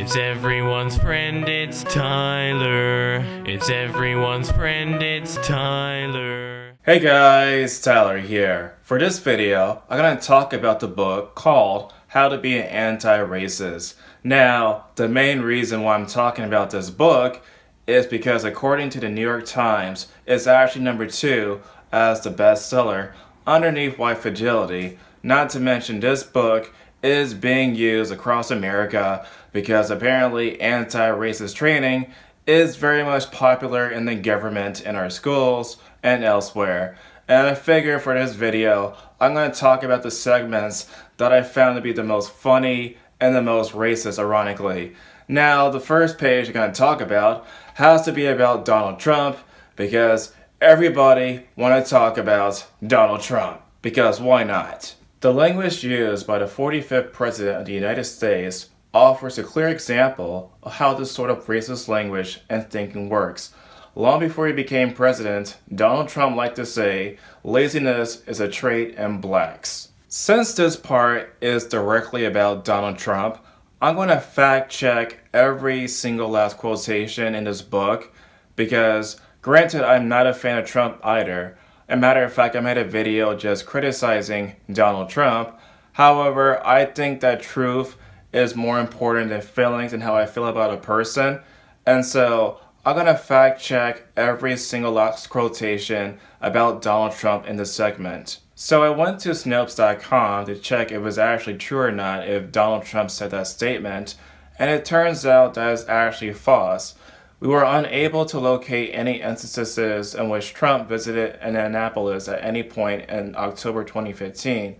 It's everyone's friend, it's Tyler. It's everyone's friend, it's Tyler. Hey guys, Tyler here. For this video, I'm gonna talk about the book called How to Be an Anti-Racist. Now, the main reason why I'm talking about this book is because according to the New York Times, it's actually number two as the bestseller underneath White Fragility. Not to mention this book is being used across America because apparently anti-racist training is very much popular in the government, in our schools, and elsewhere. And I figure for this video, I'm going to talk about the segments that I found to be the most funny and the most racist, ironically. Now, the first page I'm going to talk about has to be about Donald Trump because everybody want to talk about Donald Trump because why not? The language used by the 45th President of the United States offers a clear example of how this sort of racist language and thinking works. Long before he became president, Donald Trump liked to say, laziness is a trait in blacks. Since this part is directly about Donald Trump, I'm going to fact check every single last quotation in this book because, granted, I'm not a fan of Trump either. A matter of fact, I made a video just criticizing Donald Trump. However, I think that truth is more important than feelings and how I feel about a person. And so I'm gonna fact check every single last quotation about Donald Trump in this segment. So I went to Snopes.com to check if it was actually true or not if Donald Trump said that statement, and it turns out that it's actually false. We were unable to locate any instances in which Trump visited Annapolis at any point in October 2015.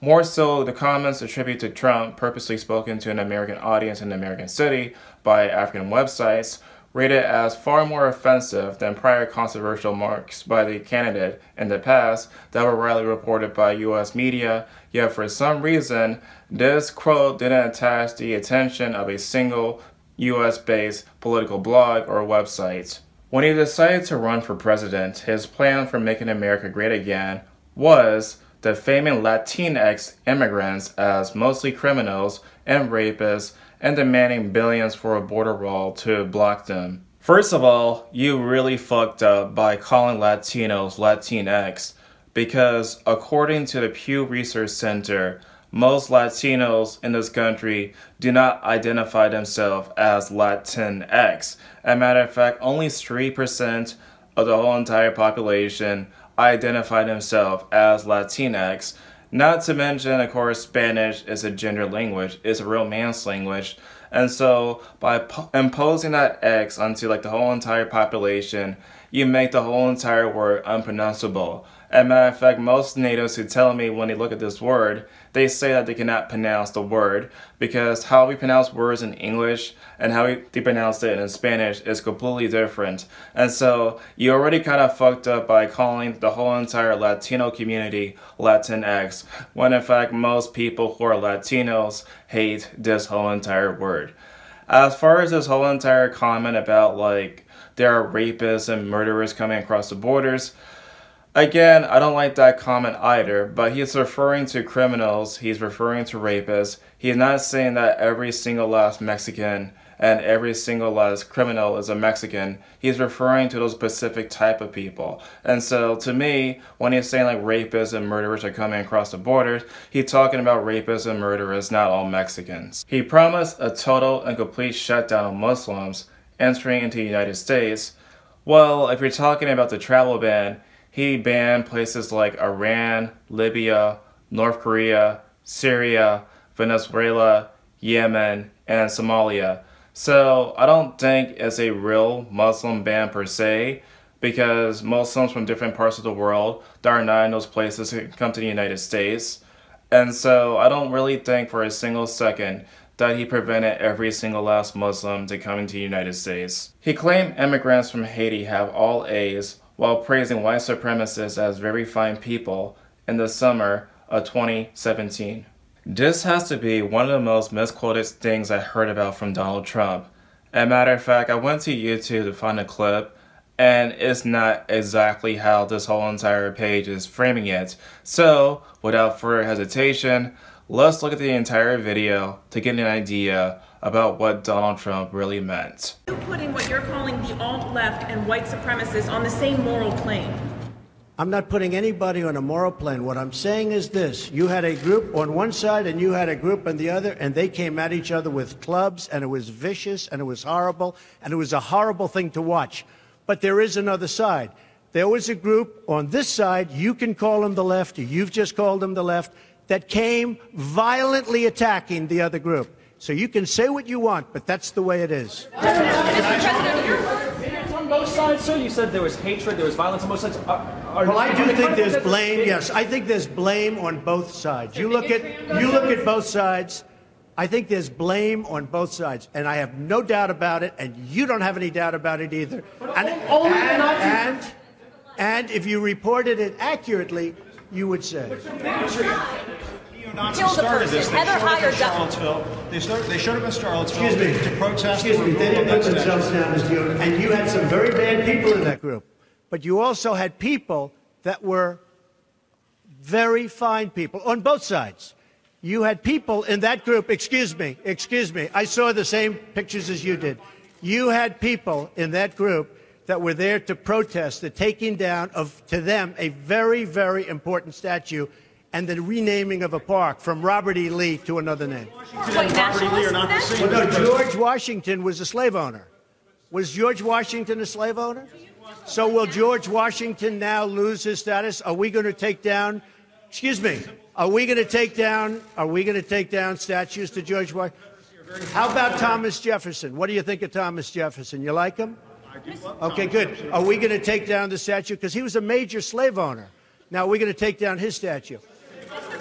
More so, the comments attributed to Trump, purposely spoken to an American audience in an American city by African websites, rated as far more offensive than prior controversial marks by the candidate in the past that were widely reported by U.S. media, yet for some reason, this quote didn't attach the attention of a single US based political blog or website. When he decided to run for president, his plan for making America great again was defaming Latinx immigrants as mostly criminals and rapists and demanding billions for a border wall to block them. First of all, you really fucked up by calling Latinos Latinx because according to the Pew Research Center, most Latinos in this country do not identify themselves as Latinx. As a matter of fact, only 3% of the whole entire population identify themselves as Latinx. Not to mention, of course, Spanish is a gender language, it's a real man's language. And so, by imposing that X onto like the whole entire population, you make the whole entire word unpronounceable. As a matter of fact, most natives who tell me when they look at this word, they say that they cannot pronounce the word because how we pronounce words in English and how we pronounce it in Spanish is completely different. And so you already kind of fucked up by calling the whole entire Latino community Latinx, when in fact most people who are Latinos hate this whole entire word. As far as this whole entire comment about like there are rapists and murderers coming across the borders, Again, I don't like that comment either, but he's referring to criminals, he's referring to rapists. He's not saying that every single last Mexican and every single last criminal is a Mexican. He's referring to those specific type of people. And so to me, when he's saying like rapists and murderers are coming across the borders, he's talking about rapists and murderers, not all Mexicans. He promised a total and complete shutdown of Muslims entering into the United States. Well, if you're talking about the travel ban, he banned places like Iran, Libya, North Korea, Syria, Venezuela, Yemen, and Somalia. So I don't think it's a real Muslim ban per se, because Muslims from different parts of the world that are not in those places can come to the United States. And so I don't really think for a single second that he prevented every single last Muslim to come into the United States. He claimed immigrants from Haiti have all A's, while praising white supremacists as very fine people in the summer of 2017. This has to be one of the most misquoted things I heard about from Donald Trump. As a matter of fact, I went to YouTube to find a clip, and it's not exactly how this whole entire page is framing it. So, without further hesitation, let's look at the entire video to get an idea about what Donald Trump really meant. You putting what you're calling the alt left and white supremacists on the same moral plane. I'm not putting anybody on a moral plane. What I'm saying is this you had a group on one side and you had a group on the other, and they came at each other with clubs, and it was vicious and it was horrible, and it was a horrible thing to watch. But there is another side. There was a group on this side, you can call them the left, you've just called them the left, that came violently attacking the other group. So you can say what you want, but that's the way it is on both sides, sir? You said there was hatred, there was violence on both sides. Are, are, well, I do think there's blame. Yes, I think there's blame on both sides. You look at you look at both sides. I think there's blame on both sides, and I have no doubt about it, and you don't have any doubt about it either. And, and, and, and if you reported it accurately, you would say. Kill the person. Heather hired Charlottesville. They, started, they showed up in Charlottesville Excuse me. to protest. Excuse me. They didn't put themselves down as you, and you had some very bad people in that group, but you also had people that were very fine people on both sides. You had people in that group. Excuse me. Excuse me. I saw the same pictures as you did. You had people in that group that were there to protest the taking down of, to them, a very, very important statue and the renaming of a park from Robert E. Lee to another name. Wait, Robert E. Lee are not the same. Well, no, George Washington was a slave owner. Was George Washington a slave owner? So will George Washington now lose his status? Are we going to take down? Excuse me. Are we going to take down? Are we going to take down statues to George Washington? How about Thomas Jefferson? What do you think of Thomas Jefferson? You like him? Okay, good. Are we going to take down the statue because he was a major slave owner? Now we're going to take down his statue.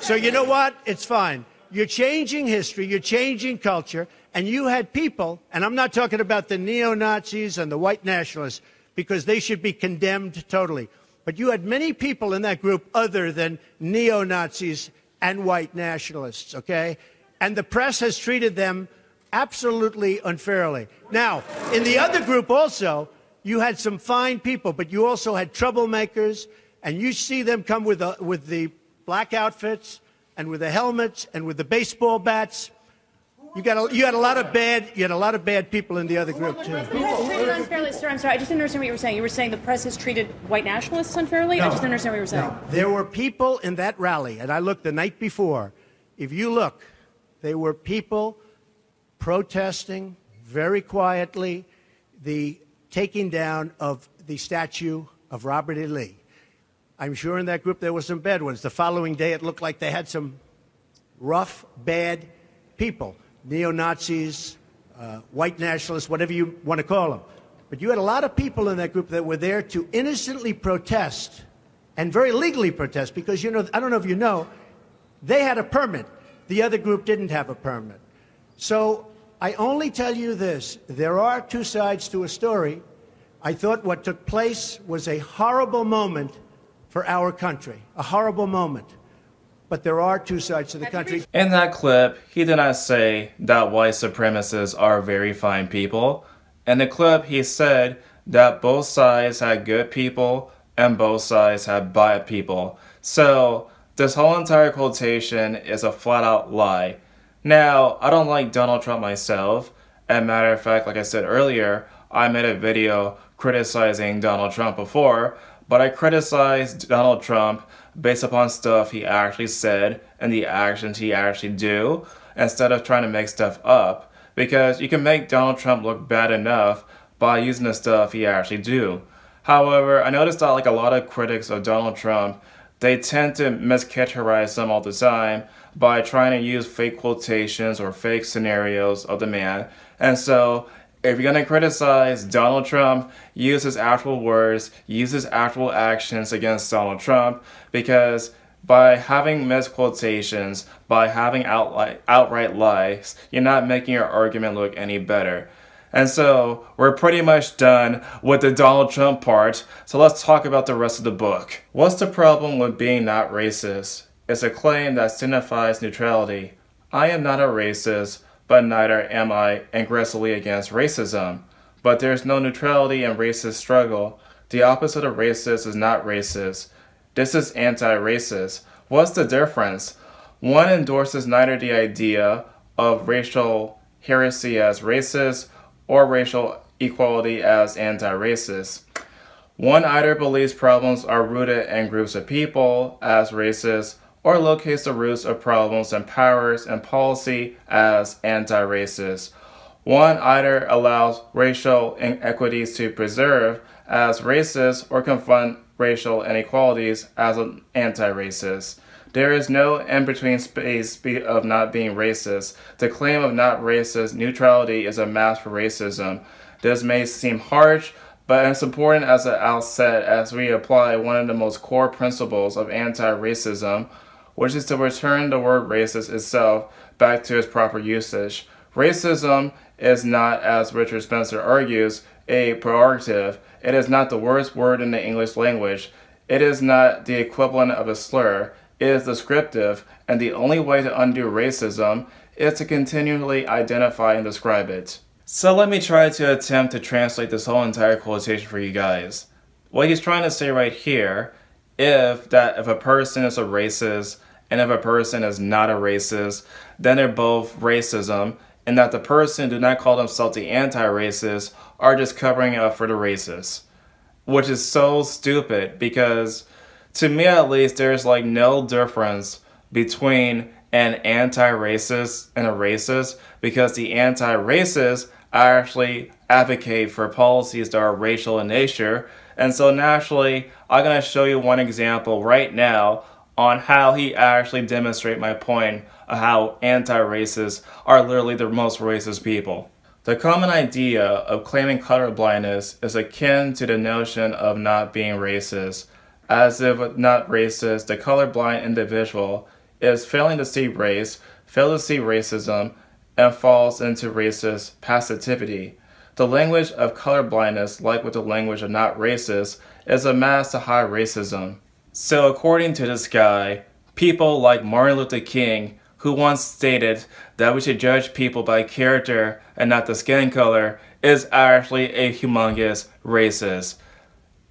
So you know what? It's fine. You're changing history, you're changing culture, and you had people, and I'm not talking about the neo Nazis and the white nationalists, because they should be condemned totally. But you had many people in that group other than neo Nazis and white nationalists, okay? And the press has treated them absolutely unfairly. Now, in the other group also, you had some fine people, but you also had troublemakers, and you see them come with, a, with the black outfits and with the helmets and with the baseball bats. You got a, you had a lot of bad you had a lot of bad people in the other group too. treated unfairly, sir. I'm sorry. I just didn't understand what you were saying. You were saying the press has treated white nationalists unfairly. No, I just didn't understand what you were saying. No. There were people in that rally, and I looked the night before. If you look, there were people protesting very quietly the taking down of the statue of Robert E. Lee. I'm sure in that group there were some bad ones. The following day, it looked like they had some rough, bad people neo Nazis, uh, white nationalists, whatever you want to call them. But you had a lot of people in that group that were there to innocently protest and very legally protest because, you know, I don't know if you know, they had a permit. The other group didn't have a permit. So I only tell you this there are two sides to a story. I thought what took place was a horrible moment for our country. A horrible moment. But there are two sides to the country. In that clip, he did not say that white supremacists are very fine people. In the clip, he said that both sides had good people and both sides had bad people. So, this whole entire quotation is a flat out lie. Now, I don't like Donald Trump myself. And matter of fact, like I said earlier, I made a video criticizing Donald Trump before, but I criticized Donald Trump based upon stuff he actually said and the actions he actually do instead of trying to make stuff up because you can make Donald Trump look bad enough by using the stuff he actually do. However, I noticed that like a lot of critics of Donald Trump, they tend to mischaracterize him all the time by trying to use fake quotations or fake scenarios of the man. And so if you're going to criticize Donald Trump, use his actual words, use his actual actions against Donald Trump, because by having misquotations, by having outright, outright lies, you're not making your argument look any better. And so, we're pretty much done with the Donald Trump part, so let's talk about the rest of the book. What's the problem with being not racist? It's a claim that signifies neutrality. I am not a racist, but neither am I aggressively against racism. But there's no neutrality in racist struggle. The opposite of racist is not racist. This is anti racist. What's the difference? One endorses neither the idea of racial heresy as racist, or racial equality as anti racist. One either believes problems are rooted in groups of people as racist, or locates the roots of problems in powers and policy as anti racist. One either allows racial inequities to preserve as racist or confront racial inequalities as an anti racist. There is no in between space of not being racist. The claim of not racist neutrality is a mask for racism. This may seem harsh, but it's important as an outset as we apply one of the most core principles of anti racism, which is to return the word racist itself back to its proper usage. Racism is not, as Richard Spencer argues, a pejorative. It is not the worst word in the English language. It is not the equivalent of a slur. It is descriptive, and the only way to undo racism is to continually identify and describe it. So let me try to attempt to translate this whole entire quotation for you guys. What he's trying to say right here, if that if a person is a racist and if a person is not a racist, then they're both racism, and that the person do not call themselves the anti-racist are just covering up for the racist. Which is so stupid because to me at least there's like no difference between an anti-racist and a racist because the anti-racist actually advocate for policies that are racial in nature. And so naturally, I'm going to show you one example right now on how he actually demonstrate my point of how anti-racists are literally the most racist people. The common idea of claiming colorblindness is akin to the notion of not being racist, as if not racist, the colorblind individual is failing to see race, fail to see racism, and falls into racist passivity. The language of colorblindness, like with the language of not racist, is a mask to hide racism. So according to this guy, people like Martin Luther King, who once stated that we should judge people by character and not the skin color, is actually a humongous racist.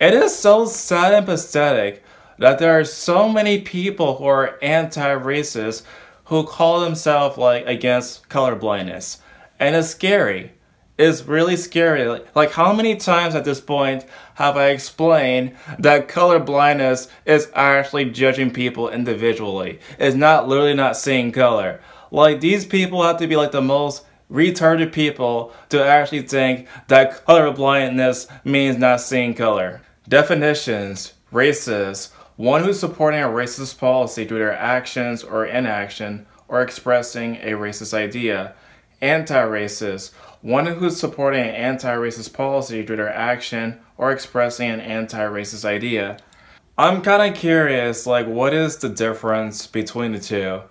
It is so sad and pathetic that there are so many people who are anti-racist who call themselves like against colorblindness. And it's scary. It's really scary. Like, like how many times at this point have I explained that color blindness is actually judging people individually? It's not literally not seeing color. Like these people have to be like the most retarded people to actually think that color blindness means not seeing color. Definitions, racist, one who's supporting a racist policy through their actions or inaction or expressing a racist idea. Anti-racist, one who's supporting an anti-racist policy through their action or expressing an anti-racist idea. I'm kind of curious, like, what is the difference between the two?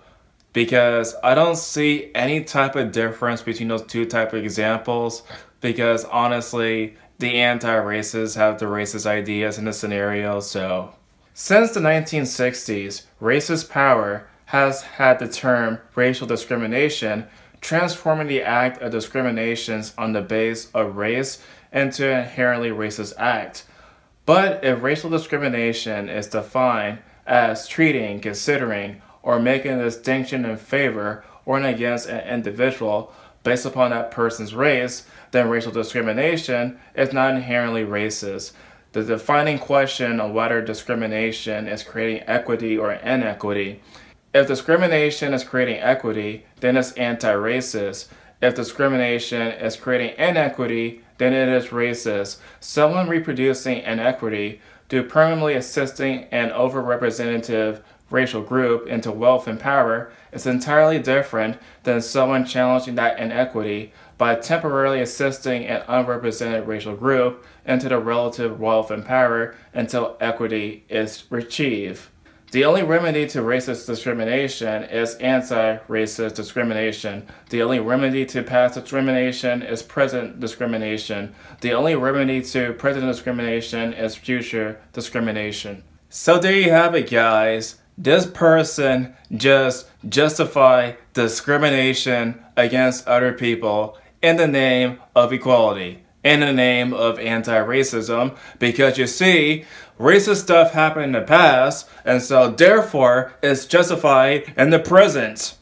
Because I don't see any type of difference between those two type of examples. Because honestly, the anti-racists have the racist ideas in the scenario, so since the 1960s, racist power has had the term racial discrimination, transforming the act of discriminations on the base of race into an inherently racist act. But if racial discrimination is defined as treating, considering, or making a distinction in favor or against an individual based upon that person's race, then racial discrimination is not inherently racist. The defining question on whether discrimination is creating equity or inequity. If discrimination is creating equity, then it's anti-racist. If discrimination is creating inequity, then it is racist. Someone reproducing inequity through permanently assisting an overrepresentative racial group into wealth and power is entirely different than someone challenging that inequity by temporarily assisting an unrepresented racial group into the relative wealth and power until equity is achieved. The only remedy to racist discrimination is anti-racist discrimination. The only remedy to past discrimination is present discrimination. The only remedy to present discrimination is future discrimination. So there you have it guys. This person just justify discrimination against other people in the name of equality, in the name of anti-racism, because you see, racist stuff happened in the past, and so therefore it's justified in the present.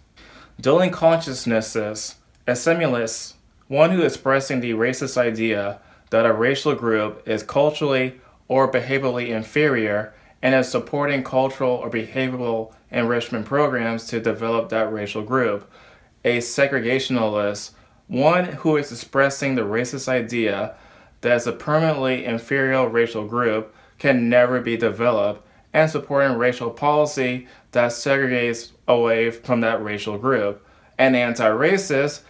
Dueling consciousnesses Assimilist, one who is expressing the racist idea that a racial group is culturally or behaviorally inferior and is supporting cultural or behavioral enrichment programs to develop that racial group. A segregationalist, one who is expressing the racist idea that a permanently inferior racial group can never be developed and supporting racial policy that segregates away from that racial group. An anti racist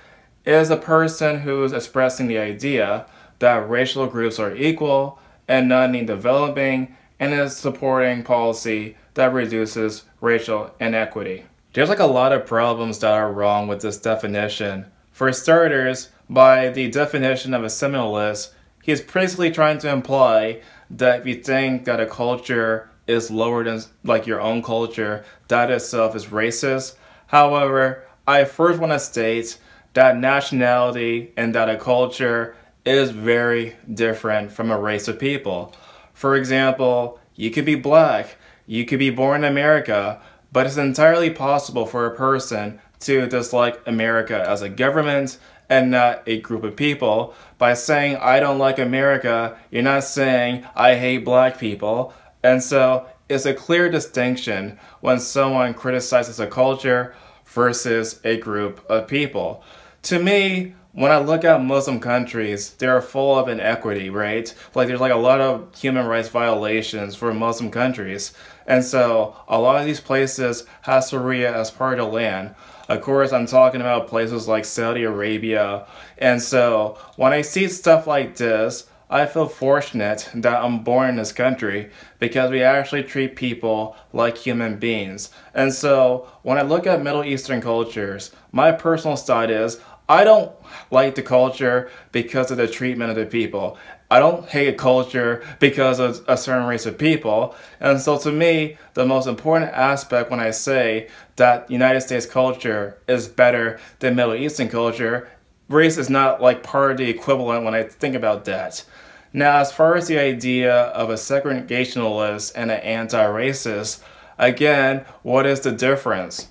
is a person who is expressing the idea that racial groups are equal and none need developing and is supporting policy that reduces racial inequity. There's like a lot of problems that are wrong with this definition. For starters, by the definition of a similarist, he is basically trying to imply that if you think that a culture is lower than like your own culture, that itself is racist. However, I first want to state that nationality and that a culture is very different from a race of people. For example, you could be black, you could be born in America, but it's entirely possible for a person to dislike America as a government and not a group of people. By saying, I don't like America, you're not saying, I hate black people. And so it's a clear distinction when someone criticizes a culture versus a group of people. To me, when I look at Muslim countries, they are full of inequity, right? Like there's like a lot of human rights violations for Muslim countries. And so a lot of these places have Sharia as part of the land. Of course, I'm talking about places like Saudi Arabia. And so when I see stuff like this, I feel fortunate that I'm born in this country because we actually treat people like human beings. And so when I look at Middle Eastern cultures, my personal style is I don't like the culture because of the treatment of the people. I don't hate a culture because of a certain race of people. And so to me, the most important aspect when I say that United States culture is better than Middle Eastern culture, race is not like part of the equivalent when I think about that. Now, as far as the idea of a segregationalist and an anti-racist, again, what is the difference?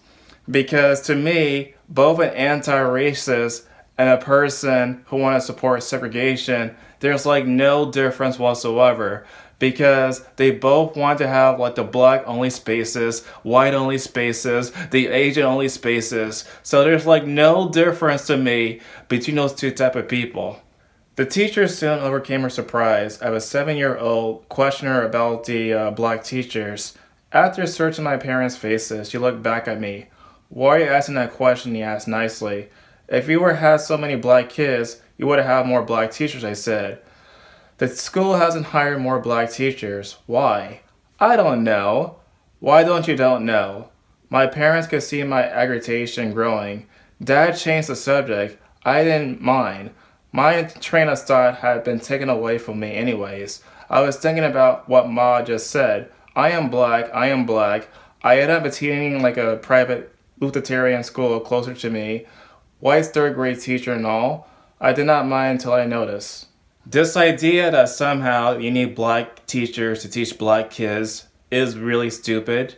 Because to me, both an anti-racist and a person who want to support segregation, there's like no difference whatsoever because they both want to have like the black only spaces, white only spaces, the Asian only spaces. So there's like no difference to me between those two type of people. The teacher soon overcame her surprise of a seven-year-old questioner about the uh, black teachers. After searching my parents' faces, she looked back at me. Why are you asking that question? He asked nicely. If you were had so many black kids, you would have more black teachers, I said. The school hasn't hired more black teachers. Why? I don't know. Why don't you don't know? My parents could see my agitation growing. Dad changed the subject. I didn't mind. My train of thought had been taken away from me anyways. I was thinking about what Ma just said. I am black, I am black. I ended up attending like a private Lutheran school closer to me, white third grade teacher and all, I did not mind until I noticed. This idea that somehow you need black teachers to teach black kids is really stupid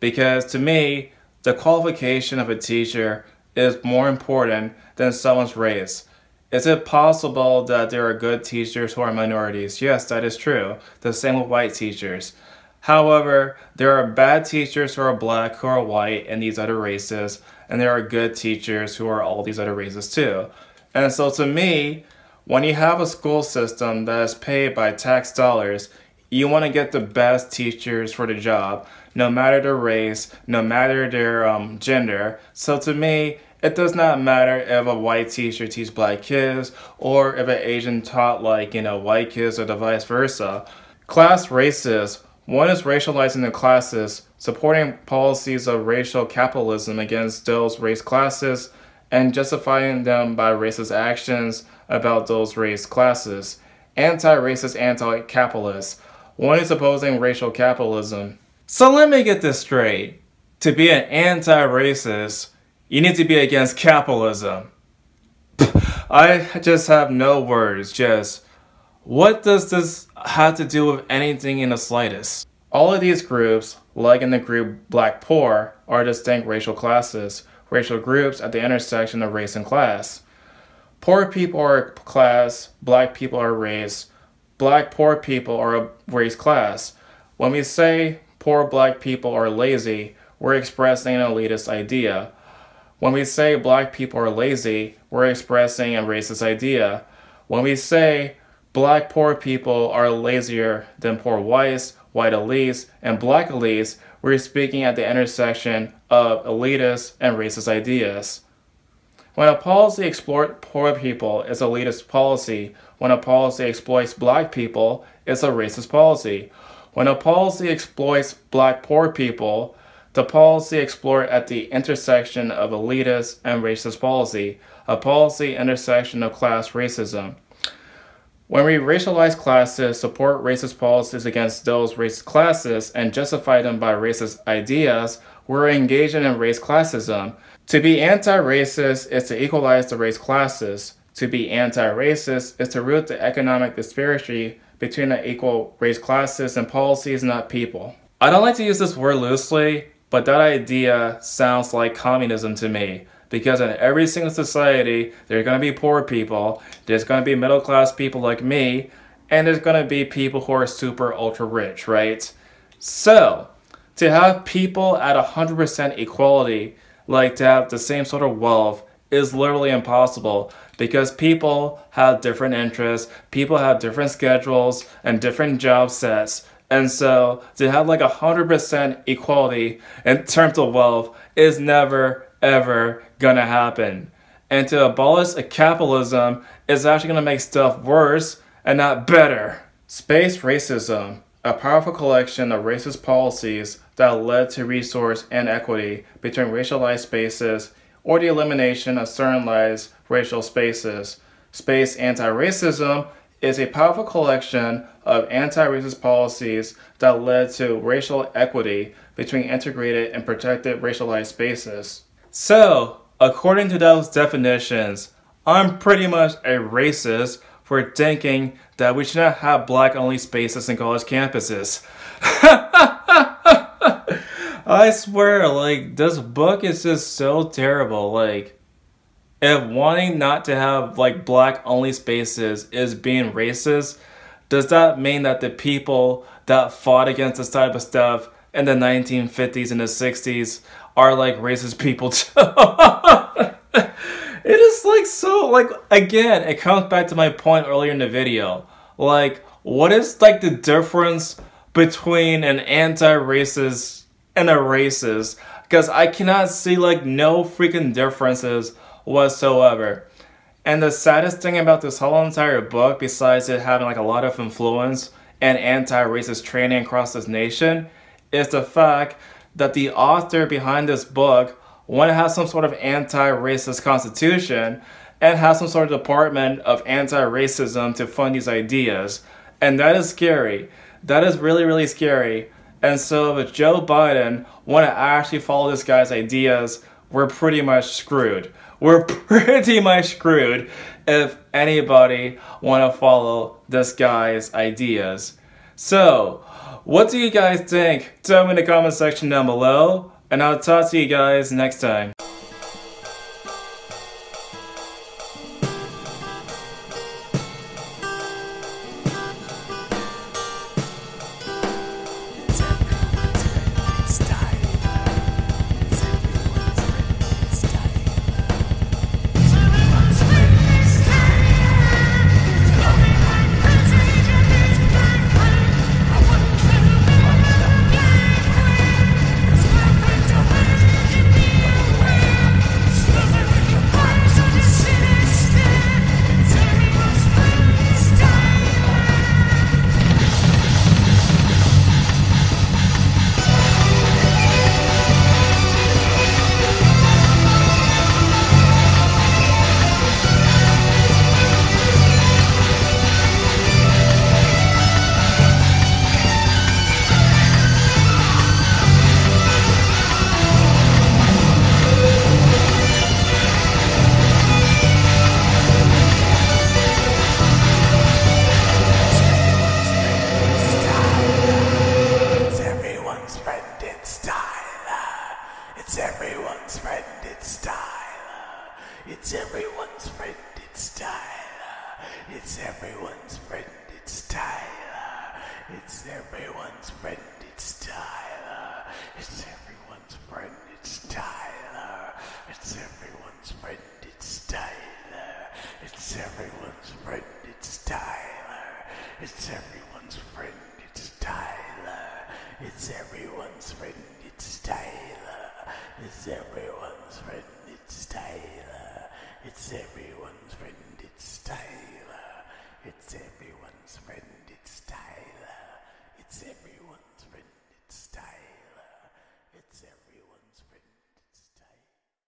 because to me, the qualification of a teacher is more important than someone's race. Is it possible that there are good teachers who are minorities? Yes, that is true. The same with white teachers. However, there are bad teachers who are black, who are white, and these other races, and there are good teachers who are all these other races too. And so to me, when you have a school system that is paid by tax dollars, you want to get the best teachers for the job, no matter their race, no matter their um, gender. So to me, it does not matter if a white teacher teaches black kids or if an Asian taught like, you know, white kids or the vice versa. Class races one is racializing the classes, supporting policies of racial capitalism against those race classes, and justifying them by racist actions about those race classes. Anti-racist, anti-capitalist. One is opposing racial capitalism. So let me get this straight. To be an anti-racist, you need to be against capitalism. I just have no words, just what does this have to do with anything in the slightest? All of these groups, like in the group Black Poor, are distinct racial classes, racial groups at the intersection of race and class. Poor people are class, black people are race. Black poor people are a race class. When we say poor black people are lazy, we're expressing an elitist idea. When we say black people are lazy, we're expressing a racist idea. When we say black poor people are lazier than poor whites, white elites, and black elites, we're speaking at the intersection of elitist and racist ideas. When a policy exploits poor people, it's elitist policy. When a policy exploits black people, it's a racist policy. When a policy exploits black poor people, the policy explored at the intersection of elitist and racist policy, a policy intersection of class racism. When we racialize classes, support racist policies against those racist classes, and justify them by racist ideas, we're engaging in race classism. To be anti-racist is to equalize the race classes. To be anti-racist is to root the economic disparity between the equal race classes and policies, not people. I don't like to use this word loosely, but that idea sounds like communism to me. Because in every single society, there's going to be poor people, there's going to be middle class people like me, and there's going to be people who are super ultra rich, right? So, to have people at 100% equality, like to have the same sort of wealth, is literally impossible because people have different interests, people have different schedules and different job sets. And so to have like 100% equality in terms of wealth is never ever gonna happen. And to abolish a capitalism is actually gonna make stuff worse and not better. Space racism, a powerful collection of racist policies that led to resource inequity between racialized spaces or the elimination of certain racial spaces. Space anti-racism is a powerful collection of anti-racist policies that led to racial equity between integrated and protected racialized spaces. So, according to those definitions, I'm pretty much a racist for thinking that we should not have black only spaces in college campuses. I swear, like, this book is just so terrible. Like, if wanting not to have, like, black only spaces is being racist, does that mean that the people that fought against this type of stuff in the 1950s and the 60s are, like, racist people too? it is, like, so, like, again, it comes back to my point earlier in the video. Like, what is, like, the difference between an anti-racist and a racist because I cannot see like no freaking differences whatsoever. And the saddest thing about this whole entire book, besides it having like a lot of influence and anti-racist training across this nation, is the fact that the author behind this book want to have some sort of anti-racist constitution and have some sort of department of anti-racism to fund these ideas. And that is scary. That is really, really scary and so if Joe Biden want to actually follow this guy's ideas, we're pretty much screwed. We're pretty much screwed if anybody want to follow this guy's ideas. So, what do you guys think? Tell me in the comment section down below, and I'll talk to you guys next time. It's everyone's friend, it's Tyler. It's everyone's friend, it's Tyler. It's everyone's friend, it's Tyler. It's everyone's friend, it's Tyler. It's everyone's friend, it's Tyler. It's everyone's friend, it's Tyler. It's everyone's friend, it's Tyler. It's everyone's friend.